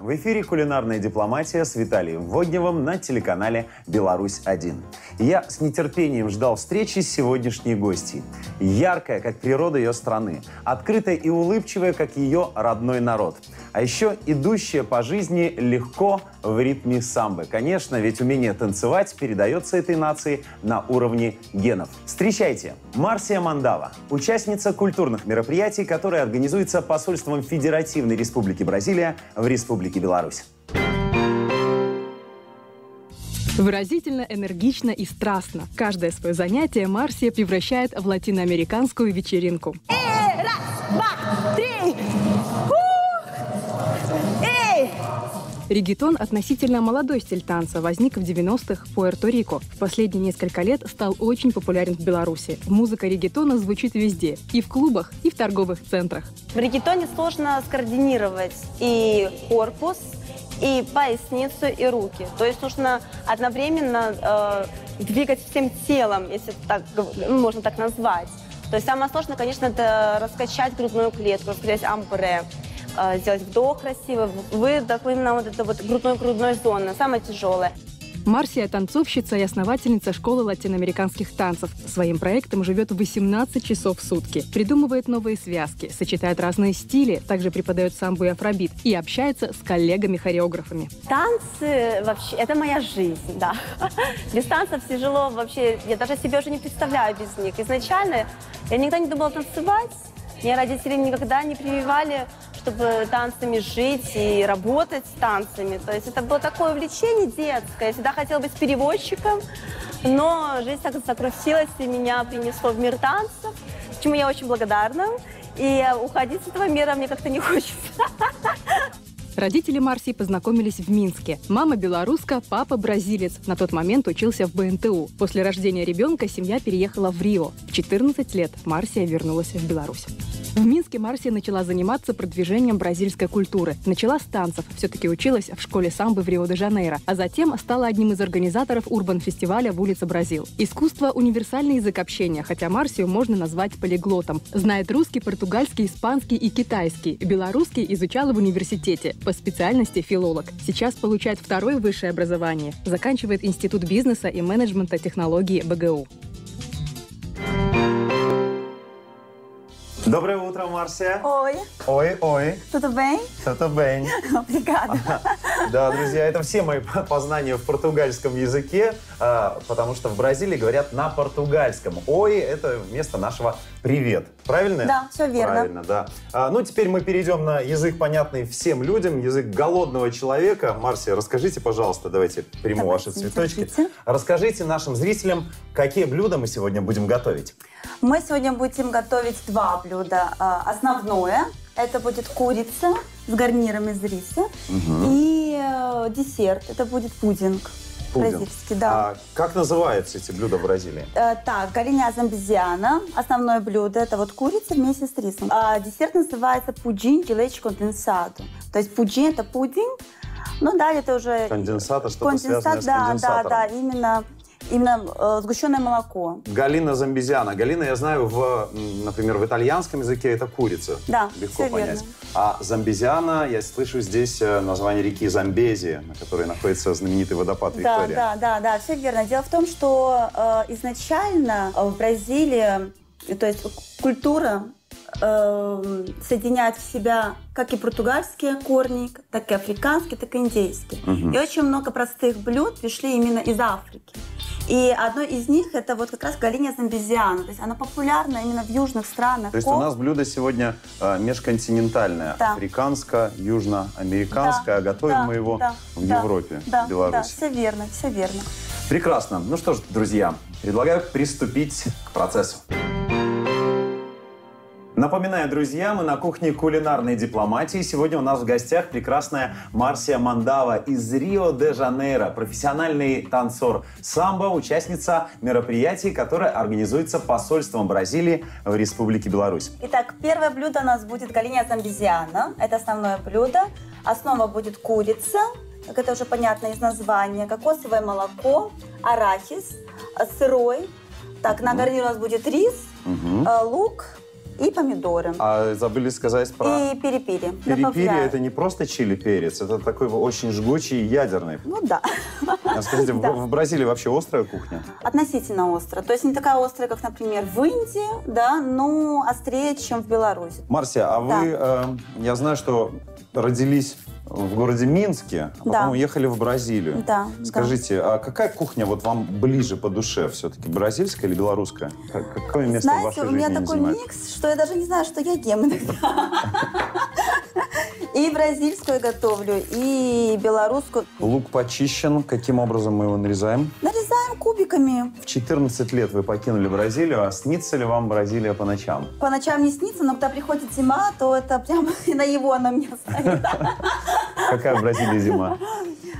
В эфире «Кулинарная дипломатия» с Виталием Водневым на телеканале «Беларусь-1». Я с нетерпением ждал встречи с сегодняшней гостьей. Яркая, как природа ее страны. Открытая и улыбчивая, как ее родной народ. А еще идущая по жизни легко в ритме самбы. Конечно, ведь умение танцевать передается этой нации на уровне генов. Встречайте! Марсия Мандава, участница культурных мероприятий, которые организуются посольством Федеративной Республики Бразилия в Республике Беларусь. Выразительно, энергично и страстно. Каждое свое занятие Марсия превращает в латиноамериканскую вечеринку. Эй, раз, два, Регетон – относительно молодой стиль танца, возник в 90-х в Пуэрто-Рико. В последние несколько лет стал очень популярен в Беларуси. Музыка регетона звучит везде – и в клубах, и в торговых центрах. В регетоне сложно скоординировать и корпус, и поясницу, и руки. То есть нужно одновременно э, двигать всем телом, если так, ну, можно так назвать. То есть самое сложное, конечно, это раскачать грудную клетку, раскачать амбре, э, сделать вдох красивый, выдох, именно вот это вот грудной-грудной зоны, самое тяжелое. Марсия – танцовщица и основательница школы латиноамериканских танцев. Своим проектом живет 18 часов в сутки. Придумывает новые связки, сочетает разные стили, также преподает самбу и афробит и общается с коллегами-хореографами. Танцы вообще, это моя жизнь, да. Без танцев тяжело вообще, я даже себе уже не представляю без них. Изначально я никогда не думала танцевать. Мне родители никогда не прививали чтобы танцами жить и работать с танцами. То есть это было такое увлечение детское. Я всегда хотела быть переводчиком, но жизнь так закрутилась и меня принесло в мир танцев, чему я очень благодарна. И уходить с этого мира мне как-то не хочется. Родители Марсии познакомились в Минске. Мама белоруска, папа бразилец. На тот момент учился в БНТУ. После рождения ребенка семья переехала в Рио. В 14 лет Марсия вернулась в Беларусь. В Минске Марсия начала заниматься продвижением бразильской культуры. Начала с танцев, все-таки училась в школе самбы в Рио-де-Жанейро, а затем стала одним из организаторов урбан-фестиваля в улице Бразил. Искусство – универсальный язык общения, хотя Марсию можно назвать полиглотом. Знает русский, португальский, испанский и китайский. Белорусский изучала в университете, по специальности филолог. Сейчас получает второе высшее образование. Заканчивает Институт бизнеса и менеджмента технологии БГУ. Доброе утро, Марсия. Ой, Ой, ой. tudo bem? Это Бень. Obrigada. Да, друзья, это все мои познания в португальском языке, а, потому что в Бразилии говорят на португальском. Ой, это вместо нашего привет. Правильно? Да, всё верно. Правильно, да. А, Ну, теперь мы перейдем на язык, понятный всем людям, язык голодного человека. Марсия, расскажите, пожалуйста, давайте приму Давайте, ваши цветочки. держите. Расскажите нашим зрителям, какие блюда мы сегодня будем готовить. Мы сегодня будем готовить два блюда. А, Основное это будет курица с гарниром из риса. И э, десерт это будет пудинг. Бразильский, да. А как называются эти блюда в Бразилии? Э, Так, галиня замбезиана. Основное блюдо это вот курица вместе с рисом. А десерт называется de leite condensado. То есть пудинг это пудинг. Ну да, это уже Конденсата, что-то связанное конденсат, с да, да, конденсатором. да, именно именно э, сгущенное молоко. Галина Замбезиана. Галина, я знаю, в, например, в итальянском языке это курица. Да, Легко всё понять. верно. А Замбезиана, я слышу здесь э, название реки Замбези, на которой находится знаменитый водопад Да, Виктория. да, да, да, все верно. Дело в том, что э, изначально э, в Бразилии, э, то есть культура э, соединяет в себя как и португальские корни, так и африканские, так и индейские. Мгм. И очень много простых блюд пришли именно из Африки. И одно из них это вот как раз галиня замбезиана. То есть она популярна именно в южных странах. То есть у нас блюдо сегодня э, межконтинентальное, Да. африканско, южноамериканское, а готовим Да, мы его да, в да, Европе, да, в Беларуси. Да, все верно, все верно. Прекрасно. Ну что ж, друзья, предлагаю приступить к процессу. Напоминаю, друзья, мы на кухне кулинарной дипломатии. Сегодня у нас в гостях прекрасная Марсия Мандава из Рио-де-Жанейро, профессиональный танцор самбо, участница мероприятий, которое организуется посольством Бразилии в Республике Беларусь. Итак, первое блюдо у нас будет галиня замбезиана. Это основное блюдо. Основа будет курица, как это уже понятно из названия, кокосовое молоко, арахис, сырой. Так, на гарнир у нас будет рис, э, лук, и помидоры. А забыли сказать про... И перепири. Перепири Добавляю. это не просто чили перец, это такой очень жгучий ядерный. Ну да. А скажите, в- Да. в Бразилии вообще острая кухня? Относительно остро. То есть не такая острая, как, например, в Индии, да, но острее, чем в Беларуси. Марсия, а вы, э, я знаю, что родились в городе Минске, а потом Да. уехали в Бразилию. Да, да. Скажите, а какая кухня вот вам ближе по душе все-таки, бразильская или белорусская? Как- Какое место в Знаете, вашей у меня жизни такой занимают? микс, что я даже не знаю, что я ем иногда. И бразильскую готовлю, и белорусскую. Лук почищен. Каким образом мы его нарезаем? Нарезаем кубиками. В 14 лет вы покинули Бразилию, а снится ли вам Бразилия по ночам? По ночам не снится, но когда приходит зима, то это прямо и на его она мне стоит. Какая в Бразилии зима?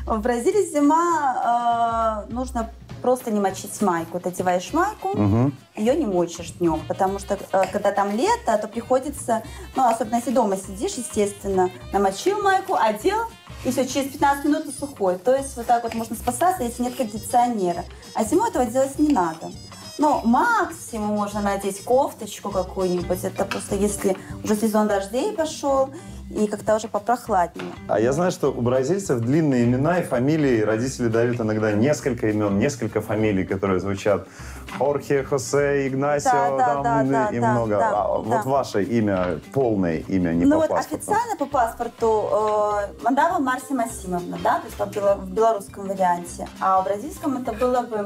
В Бразилии зима э, нужно просто не мочить майку. Ты одеваешь майку, Мгм. ее не мочишь днем, потому что э, когда там лето, то приходится, ну, особенно если дома сидишь, естественно, намочил майку, одел, и все, через 15 минут ты сухой. То есть вот так вот можно спасаться, если нет кондиционера. А зимой этого делать не надо. Ну, максимум можно надеть кофточку какую-нибудь. Это просто если уже сезон дождей пошел, и как-то уже попрохладнее. А я знаю, что у бразильцев длинные имена и фамилии. Родители дают иногда несколько имен, несколько фамилий, которые звучат. Хорхе, Хосе, Игнасио, Да, да, там да, да, и да, много. да, А да. Вот ваше имя, полное имя, не ну по вот паспорту. официально по паспорту э, Мандава Марси Масимовна, да, то есть бело- в белорусском варианте. А в бразильском это было бы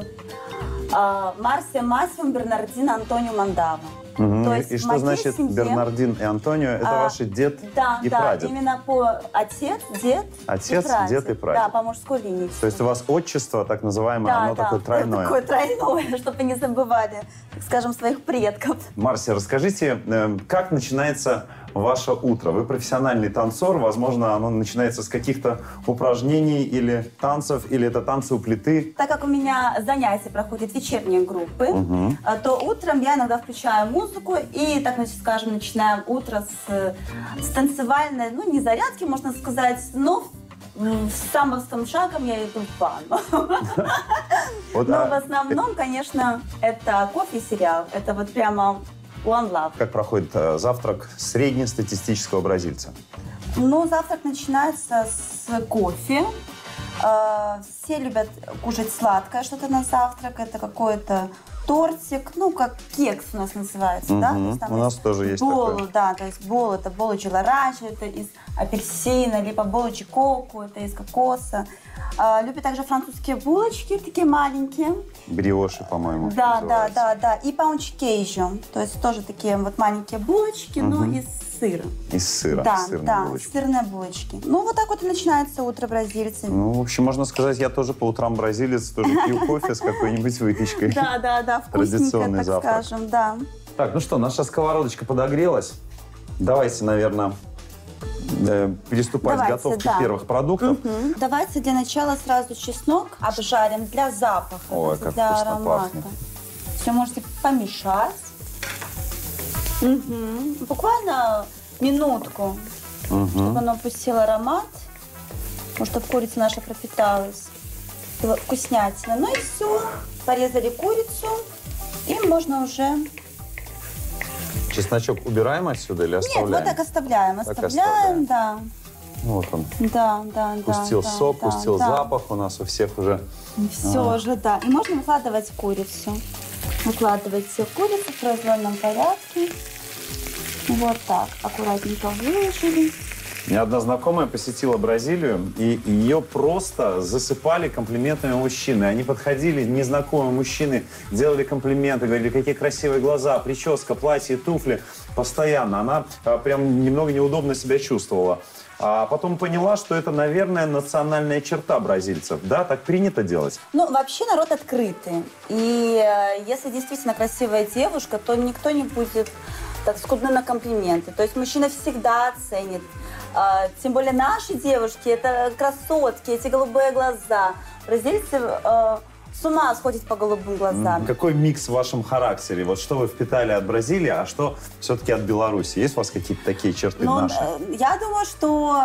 э, Марсия Масимов Бернардин Антонио Мандава. Мгм. То есть и что значит семье- Бернардин и Антонио? Это А, ваши дед Да, и да, прадед. именно по отец, дед Отец, и прадед. дед и прадед. Да, по мужской линии. То есть у вас отчество, так называемое, да, оно да, такое тройное. Такое тройное, чтобы не забывали, так скажем, своих предков. Марсия, расскажите, э, как начинается ваше утро? Вы профессиональный танцор, возможно, оно начинается с каких-то упражнений или танцев, или это танцы у плиты. Так как у меня занятия проходят вечерние группы, а, то утром я иногда включаю музыку и, так скажем, начинаем утро с, с танцевальной, ну, не зарядки, можно сказать, но с самым шагом я иду в ванну. Но а в основном, конечно, это кофе и сериал. Это вот прямо one love. как проходит э, завтрак среднестатистического бразильца? Ну, завтрак начинается с кофе. Э, Все любят кушать сладкое что-то на завтрак. Это какой-то тортик, ну, как кекс у нас называется, да? Мгм. То есть там У нас тоже есть болу, такое. да, то есть болу, это болу челаранчи, это из апельсина, либо болу чикоку, это из кокоса. А, Любят также французские булочки, такие маленькие. Бриоши, по-моему. Да, да, да, да. И паунч кейджо, то есть тоже такие вот маленькие булочки, но Мгм. из сыра. Из сыра, Да, сырные да, булочки. сырные булочки. Ну, вот так вот и начинается утро бразильцев. Ну, в общем, можно сказать, я тоже по утрам бразилец, тоже пью кофе с какой-нибудь выпечкой. Да, да, да, вкусненько, Традиционный так завтрак. скажем, да. Так, ну что, наша сковородочка подогрелась. Давайте, наверное, э, приступать Давайте, к готовке да. первых продуктов. Мгм. Давайте для начала сразу чеснок обжарим для запаха, Ой, как для аромата. пахнет. Все можете помешать. Мгм. Буквально минутку, чтобы оно пустил аромат. Потому что курица наша пропиталась. Вкуснятина. Ну и все. Порезали курицу. И можно уже... Чесночок убираем отсюда или Нет, оставляем? вот так оставляем. Так Оставляем, да. Вот он. Да, да, да. Пустил да, сок, да, пустил да. запах. У нас у всех уже Все Ага. уже, да. И можно выкладывать курицу. Выкладывать все курицу в произвольном порядке. Вот так. Аккуратненько выложили. У меня одна знакомая посетила Бразилию, и ее просто засыпали комплиментами мужчины. Они подходили, незнакомые мужчины, делали комплименты, говорили, какие красивые глаза, прическа, платье, туфли. Постоянно. Она а, прям немного неудобно себя чувствовала. А потом поняла, что это, наверное, национальная черта бразильцев. Да, так принято делать. Ну, вообще народ открытый. И э, если действительно красивая девушка, то никто не будет так скудно на комплименты. То есть мужчина всегда оценит. А, тем более наши девушки, это красотки, эти голубые глаза. Бразильцы э, с ума сходят по голубым глазам. Какой микс в вашем характере? Вот что вы впитали от Бразилии, а что все-таки от Беларуси? Есть у вас какие-то такие черты Ну, наши? э, я думаю, что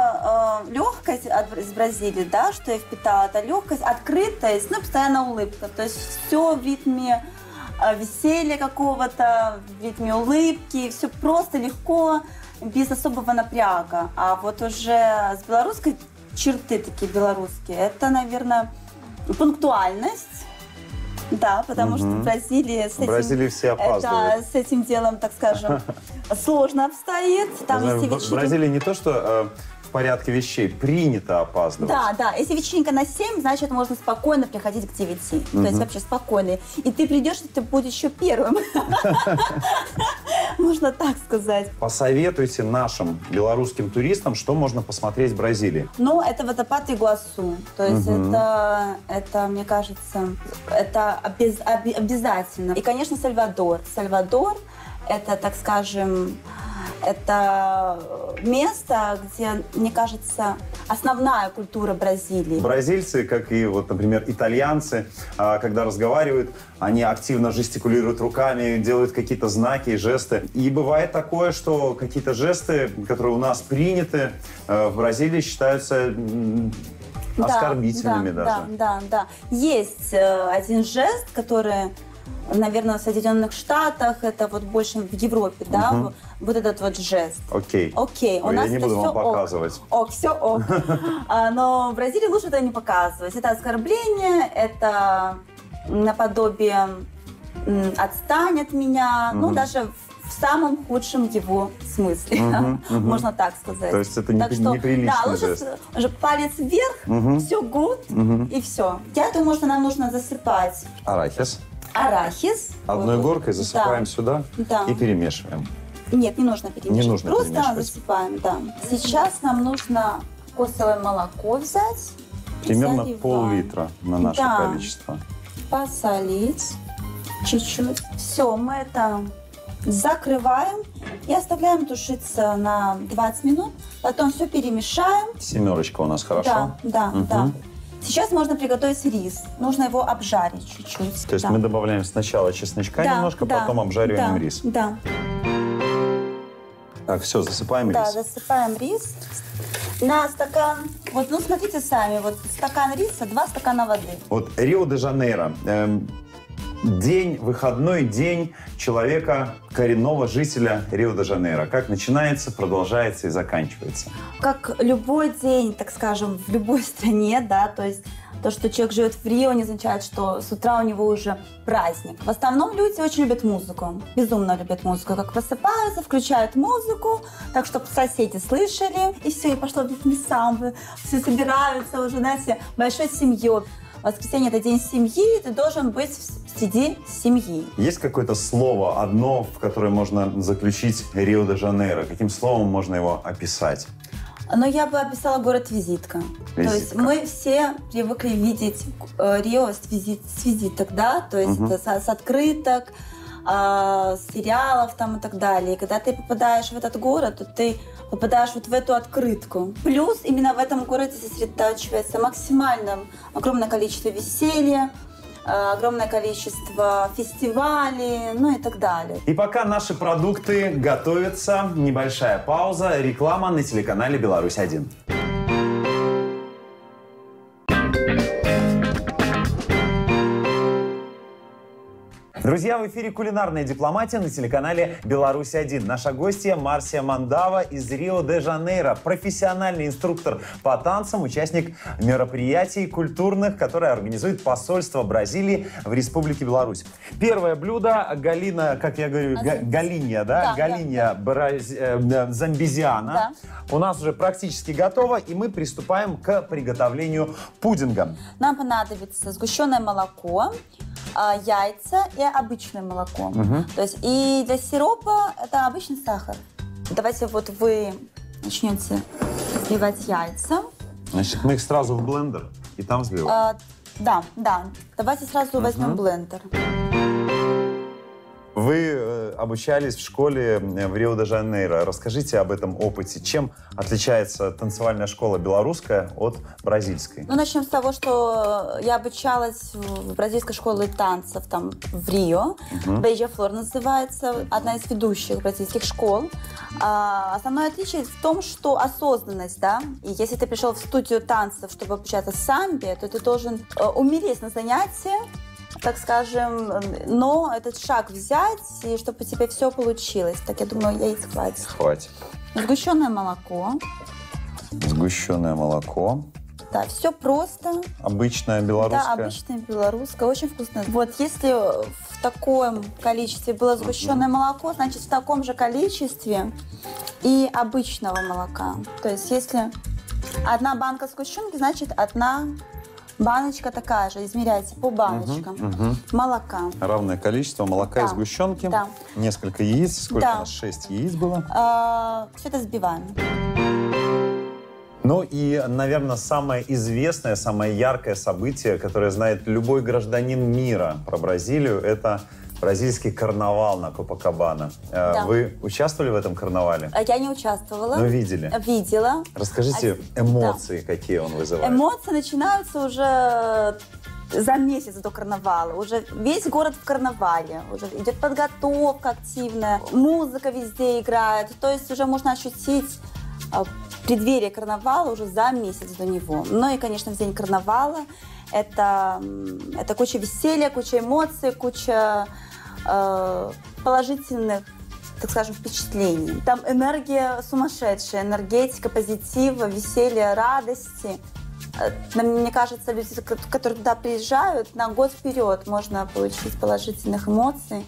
э, легкость от, из Бразилии, да, что я впитала, это легкость, открытость, ну, постоянно улыбка. То есть все в ритме веселья какого-то, в ритме улыбки, все просто легко, без особого напряга. А вот уже с белорусской черты такие белорусские, это, наверное, пунктуальность. Да, потому что в Бразилии с В этим, Бразилии все э, опаздывают. с этим делом, так скажем, сложно обстоит. Там Знаем, если в Бразилии не то, что э, в порядке вещей, принято опаздывать. Да, да. Если вечеринка на 7, значит, можно спокойно приходить к 9. То есть вообще спокойно. И ты придешь, и ты будешь еще первым. Можно так сказать. Посоветуйте нашим белорусским туристам, что можно посмотреть в Бразилии. Ну, это водопад Игуасу. То есть это, это, мне кажется, это обязательно. И, конечно, Сальвадор. Сальвадор – это, так скажем, это место, где, мне кажется, основная культура Бразилии. Бразильцы, как и, вот, например, итальянцы, а, когда разговаривают, они активно жестикулируют руками, делают какие-то знаки и жесты. И бывает такое, что какие-то жесты, которые у нас приняты, э, в Бразилии считаются оскорбительными да, даже. Да, да, да. Есть э, один жест, который, наверное, в Соединенных Штатах, это вот больше в Европе, да, Мгм. вот, этот вот жест. Окей. Окей, у Ой, нас я не буду вам показывать. Ок, все ок. Но в Бразилии лучше это не показывать. Это оскорбление, это наподобие «отстань от меня», ну, Мгм. даже в- самом худшем его смысле, Мгм, мгм. можно так сказать. То есть это не- Так что, неприличный Да, лучше жест. с- же палец вверх, Мгм. все good, Мгм. и все. Я думаю, что нам нужно засыпать Арахис. Арахис. Одной Вот. горкой засыпаем Да. сюда Да. и перемешиваем. Нет, не нужно перемешивать. Не нужно Просто перемешивать. засыпаем, да. Сейчас нам нужно кокосовое молоко взять. Примерно пол-литра на наше Да. количество. Посолить чуть-чуть. Все, мы это закрываем и оставляем тушиться на 20 минут. Потом все перемешаем. Семерочка у нас хорошо. Да, да, Мгм. да. Сейчас можно приготовить рис. Нужно его обжарить чуть-чуть. То есть да. мы добавляем сначала чесночка Да, немножко, да, потом обжариваем да, рис. Да, Так, все, засыпаем да, рис. засыпаем рис. На стакан, вот, ну смотрите сами, вот стакан риса, два стакана воды. Вот Рио-де-Жанейро. эм, день, выходной день человека, коренного жителя Рио-де-Жанейро. Как начинается, продолжается и заканчивается. как любой день, так скажем, в любой стране, да, то есть то, что человек живет в Рио, не означает, что с утра у него уже праздник. В основном люди очень любят музыку, безумно любят музыку. Как просыпаются, включают музыку, так, чтобы соседи слышали, и все, и пошло самбы, все собираются уже, знаете, большой семьей. Воскресенье – это день семьи, ты должен быть в- среди семьи. Есть какое-то слово, одно, в которое можно заключить Рио-де-Жанейро? Каким словом можно его описать? Но я бы описала город-визитка. То есть Визитка. мы все привыкли видеть э, Рио с, визит, с визиток, да, то есть это с, с открыток, а, сериалов там и так далее. И когда ты попадаешь в этот город, то ты попадаешь вот в эту открытку. Плюс именно в этом городе сосредотачивается максимально огромное количество веселья, э, огромное количество фестивалей, ну и так далее. И пока наши продукты готовятся, небольшая пауза, реклама на телеканале «Беларусь-1». Друзья, в эфире «Кулинарная дипломатия» на телеканале «Беларусь-1». Наша гостья Марсия Мандава из Рио-де-Жанейро, профессиональный инструктор по танцам, участник мероприятий культурных, которые организует посольство Бразилии в Республике Беларусь. Первое блюдо – Галина, как я говорю, га- Галинья, да? Да, Галинья Браз- э, э, Замбезиана. У нас уже практически готово, и мы приступаем к приготовлению пудинга. Нам понадобится сгущенное молоко, а, яйца и обычное молоко. Мгм. То есть и для сиропа это обычный сахар. Давайте вот вы начнете взбивать яйца. Значит, мы их сразу в блендер и там взбиваем. А, да, да. Давайте сразу возьмем блендер. Вы э, обучались в школе в Рио-де-Жанейро. Расскажите об этом опыте. Чем отличается танцевальная школа белорусская от бразильской? Ну, начнем с того, что я обучалась в бразильской школе танцев там в Рио. Бейджа Флор называется, одна из ведущих бразильских школ. А, основное отличие в том, что осознанность, да, и если ты пришел в студию танцев, чтобы обучаться самбе, то ты должен э, умереть на занятия, так скажем, но этот шаг взять, и чтобы у тебя все получилось. Так, я думаю, яиц хватит. Хватит. Сгущенное молоко. Сгущенное молоко. Да, все просто. Обычное белорусское. Да, обычное белорусское, очень вкусно. Вот если в таком количестве было сгущенное молоко, значит в таком же количестве и обычного молока. То есть если одна банка сгущенки, значит одна баночка такая же. Измеряйте по баночкам. Мгм. Молока. Равное количество молока и Да. сгущенки. Да. Несколько яиц. Сколько Да. у нас? Шесть яиц было. все это взбиваем. Ну и, наверное, самое известное, самое яркое событие, которое знает любой гражданин мира про Бразилию, это бразильский карнавал на Копакабана. Э, Да. Вы участвовали в этом карнавале? А Я не участвовала. Ну, видели. Видела. Расскажите А, эмоции, какие он вызывает. Эмоции начинаются уже за месяц до карнавала. Уже весь город в карнавале. Уже идет подготовка активная. Музыка везде играет. То есть уже можно ощутить а, преддверие карнавала уже за месяц до него. Ну и, конечно, в день карнавала это, это куча веселья, куча эмоций, куча э, положительных так скажем, впечатлений. Там энергия сумасшедшая, энергетика, позитива, веселья, радости. Э, Мне кажется, люди, ко- которые туда приезжают, на год вперед можно получить положительных эмоций.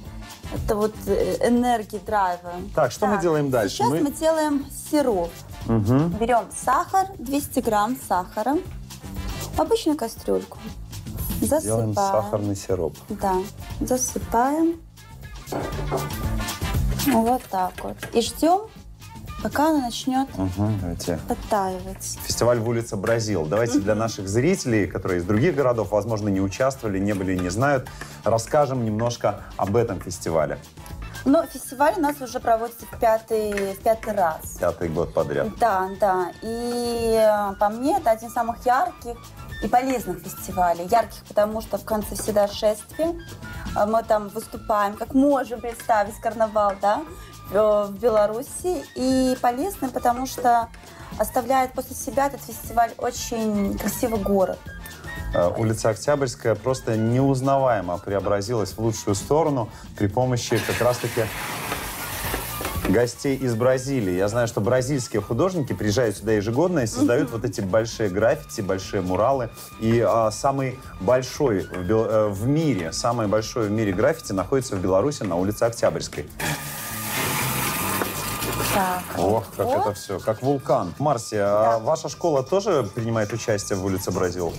Это вот э, энергии, драйва. Так, что мы делаем дальше? Сейчас Мы- мы, делаем сироп. Мгм. Берем сахар, 200 грамм сахара, в обычную кастрюльку. Засыпаем. Делаем сахарный сироп. Да, засыпаем. Вот так вот. И ждем, пока она начнет давайте. подтаивать. Фестиваль в улице Бразил. Давайте для наших зрителей, которые из других городов, возможно, не участвовали, не были, не знают, расскажем немножко об этом фестивале. Но фестиваль у нас уже проводится в пятый, в пятый раз. Пятый год подряд. Да, да. И э, по мне это один из самых ярких и полезных фестивалей. Ярких, потому что в конце всегда шествие. А Мы там выступаем, как можем представить карнавал, да, э, в Беларуси. И полезный, потому что оставляет после себя этот фестиваль очень красивый город. Э, Улица Октябрьская просто неузнаваемо преобразилась в лучшую сторону при помощи как раз-таки гостей из Бразилии. Я знаю, что бразильские художники приезжают сюда ежегодно и создают вот эти большие граффити, большие муралы. И а, самый большой в, Бел- э, в мире, самое большое в мире граффити находится в Беларуси на улице Октябрьской. Так. Ох, как Вот. это все, как вулкан. Марсия, а ваша школа тоже принимает участие в улице Бразил?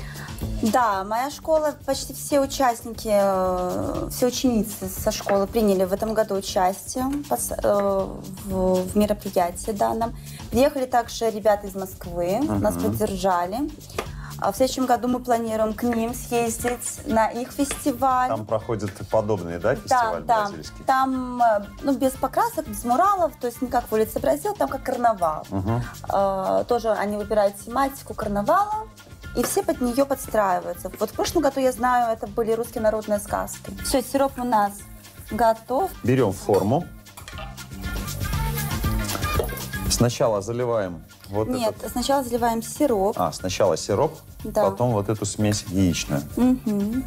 Да, моя школа, почти все участники, э, все ученицы со школы приняли в этом году участие э, в, в мероприятии данном. Приехали также ребята из Москвы, нас поддержали. А в следующем году мы планируем к ним съездить на их фестиваль. Там проходит подобный, да, фестиваль да. бразильский? Там, э, ну, без покрасок, без муралов, то есть не как в улице Бразил, там как карнавал. Мгм. Э, тоже они выбирают тематику карнавала, и все под нее подстраиваются. Вот в прошлом году, я знаю, это были русские народные сказки. Все, сироп у нас готов. Берем форму. Сначала заливаем вот Нет, этот... сначала заливаем сироп. А, сначала сироп, Да. потом вот эту смесь яичную. Мгм.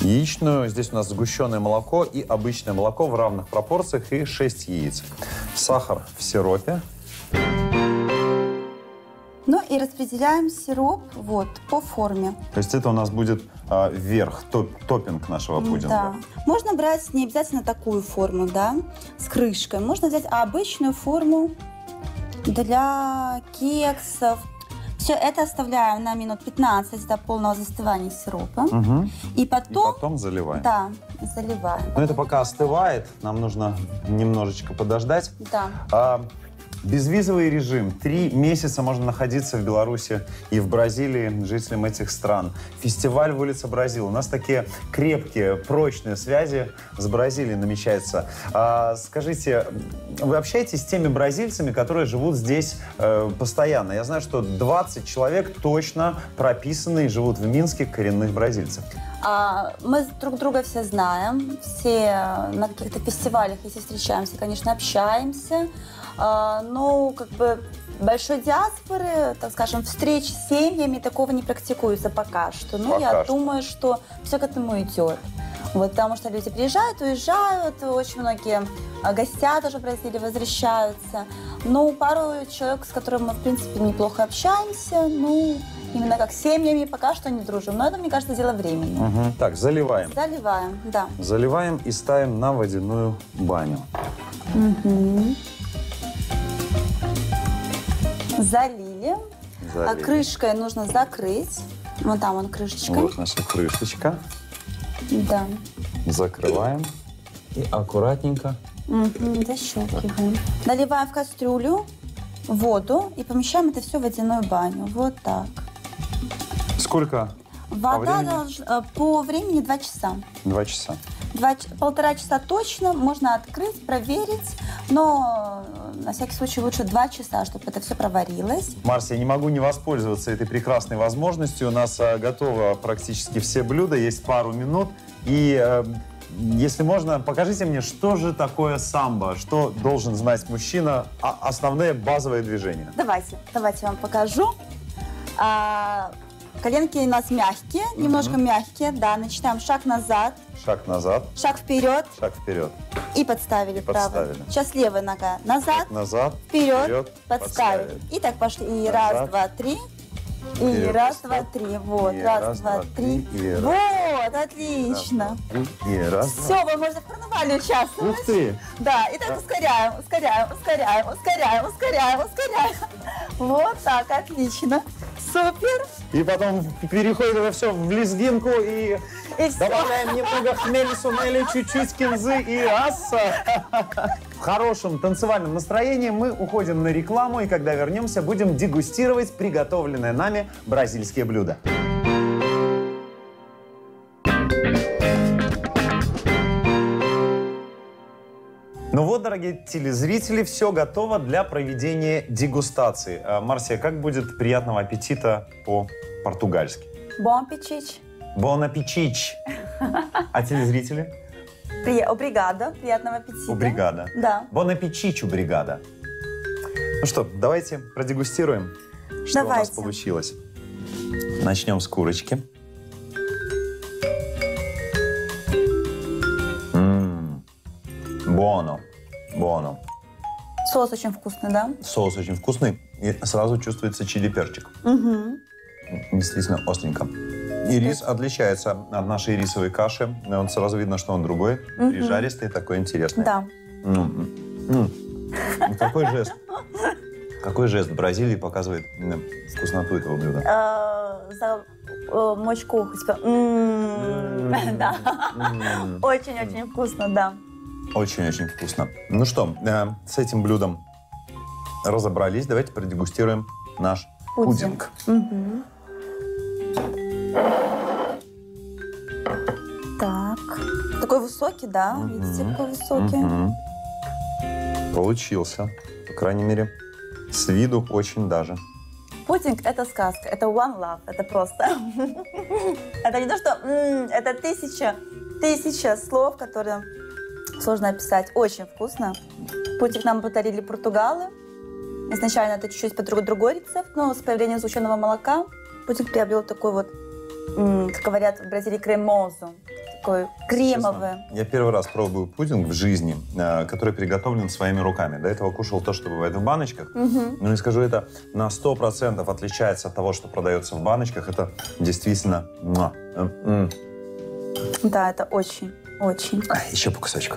Яичную, здесь у нас сгущенное молоко и обычное молоко в равных пропорциях и 6 яиц. Сахар в сиропе. Ну и распределяем сироп вот по форме. То есть это у нас будет а, верх, топ- топпинг нашего пудинга. Да. Можно брать не обязательно такую форму, да, с крышкой. Можно взять обычную форму для кексов. Все это оставляем на минут 15 до полного застывания сиропа. Мгм. И И потом, потом заливаем. да, заливаем. Но это пока остывает, нам нужно немножечко подождать. Да. А, безвизовый режим. Три месяца можно находиться в Беларуси и в Бразилии жителям этих стран. Фестиваль в улице Бразил. У нас такие крепкие, прочные связи с Бразилией намечаются. А, скажите, вы общаетесь с теми бразильцами, которые живут здесь э, постоянно? Я знаю, что 20 человек точно прописаны и живут в Минске коренных бразильцев. А, мы друг друга все знаем, все на каких-то фестивалях, если встречаемся, конечно, общаемся. А, но как бы большой диаспоры, так скажем, встреч с семьями такого не практикуется пока что. Ну, Пока я что. думаю, что все к этому идет. Вот, потому что люди приезжают, уезжают, очень многие а, гостя тоже в Бразилии возвращаются. Ну, пару человек, с которыми мы, в принципе, неплохо общаемся, ну, именно как семьями, пока что не дружим. Но это, мне кажется, дело времени. Мгм. Так, заливаем. Заливаем, да. Заливаем и ставим на водяную баню. Мгм. Залили. А Залили. крышкой нужно закрыть. Вот там вон крышечка. Вот наша крышечка. Да. Закрываем. И аккуратненько. Мгм, Защелкиваем. Наливаем в кастрюлю воду и помещаем это все в водяную баню. Вот так. Сколько? Вода времени? долж- э, по времени 2 часа. Два часа. Два полтора часа точно, можно открыть, проверить, но э, на всякий случай лучше 2 часа, чтобы это все проварилось. Марс, я не могу не воспользоваться этой прекрасной возможностью. У нас а, готово практически все блюда, есть пару минут. И э, если можно, покажите мне, что же такое самбо, что должен знать мужчина, а основные базовые движения. Давайте, давайте я вам покажу. А, коленки у нас мягкие, немножко мягкие, да. Начинаем шаг назад, Шаг назад, шаг вперед шаг вперед. и подставили, И правую. подставили. Сейчас левая нога назад, назад, вперед, вперед, подставили. подставили. И так пошли. И Назад. раз, два, три. И раз, два, три. Вот, раз, два, три. Вот, отлично. и раз. Все, вы можете в карнавале участвовать. Ух ты! Да, и так ускоряем, ускоряем, ускоряем, ускоряем, ускоряем, ускоряем. Вот так, отлично. Супер. И потом переходит это все в лезгинку и И все. добавляем немного хмели, сунели, чуть-чуть кинзы и аса. В хорошем танцевальном настроении мы уходим на рекламу, и когда вернемся, будем дегустировать приготовленные нами бразильские блюда. Ну вот, дорогие телезрители, все готово для проведения дегустации. А, Марсия, как будет приятного аппетита по-португальски? Бон аппетит. Бон аппетич. А телезрители? При... Обригада. Приятного аппетита. У бригада. Да. Бон аппетич у бригада. Ну что, давайте продегустируем, что у нас Давайте. получилось. Начнем с курочки. М, Боно. Боно. Соус очень вкусный, да? Соус очень вкусный, и сразу чувствуется чили-перчик. Угу. Действительно остренько. И рис отличается от нашей рисовой каши. Он сразу видно, что он другой, Мгм. прижаристый, такой интересный. Да. М, м, м. Какой жест? Какой жест Бразилии показывает вкусноту этого блюда? Э, За э, мочку. типа, м, М, Да. м. Очень-очень вкусно, да. Очень-очень вкусно. Ну что, э, с этим блюдом разобрались. Давайте продегустируем наш Пудинг. Так. Такой высокий, да? Видите, какой высокий? Получился. По крайней мере, с виду очень даже. Пудинг – это сказка, это one love, это просто. Это не то, что это тысяча, тысяча слов, которые сложно описать. Очень вкусно. Пудинг нам подарили португалы. Изначально это чуть-чуть по друг- другой рецепт, но с появлением сгущенного молока пудинг приобрел такой вот, как говорят в Бразилии, кремозу. Такой кремовый. Честно, я первый раз пробую пудинг в жизни, э, который приготовлен своими руками. До этого кушал то, что бывает в баночках. Мгм. Ну и скажу, это на 100% отличается от того, что продается в баночках. Это действительно... Да, это очень, очень. Ай, Еще по кусочку.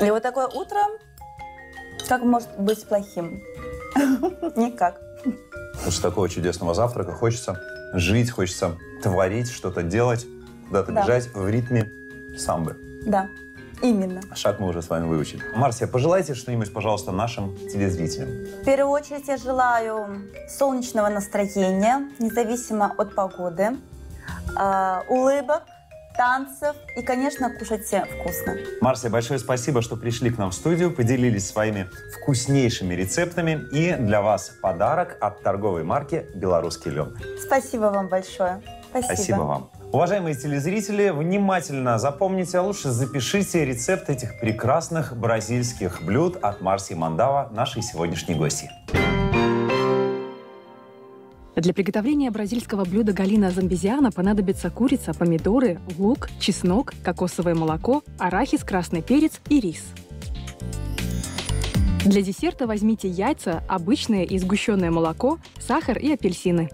И вот такое утро, как может быть плохим? Никак. После такого чудесного завтрака хочется жить, хочется творить, что-то делать, куда-то Да. бежать в ритме самбы. Да, именно. Шаг мы уже с вами выучили. Марсия, пожелайте что-нибудь, пожалуйста, нашим телезрителям. В первую очередь я желаю солнечного настроения, независимо от погоды, а, улыбок, танцев и, конечно, кушайте вкусно. Марсия, большое спасибо, что пришли к нам в студию, поделились своими вкуснейшими рецептами. И для вас подарок от торговой марки «Белорусский лен». Спасибо вам большое. Спасибо. Спасибо вам. Уважаемые телезрители, внимательно запомните, а лучше запишите рецепт этих прекрасных бразильских блюд от Марсии Мандава, нашей сегодняшней гости. Для приготовления бразильского блюда галина замбезиана понадобится курица, помидоры, лук, чеснок, кокосовое молоко, арахис, красный перец и рис. Для десерта возьмите яйца, обычное и сгущенное молоко, сахар и апельсины.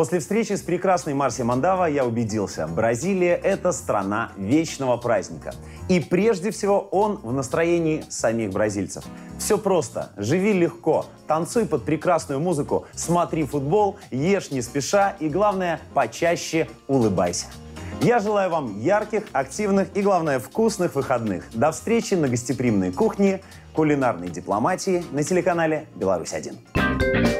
После встречи с прекрасной Марси Мандава я убедился, Бразилия – это страна вечного праздника. И прежде всего он в настроении самих бразильцев. Все просто. Живи легко, танцуй под прекрасную музыку, смотри футбол, ешь не спеша и, главное, почаще улыбайся. Я желаю вам ярких, активных и, главное, вкусных выходных. До встречи на гостеприимной кухне кулинарной дипломатии на телеканале «Беларусь-1».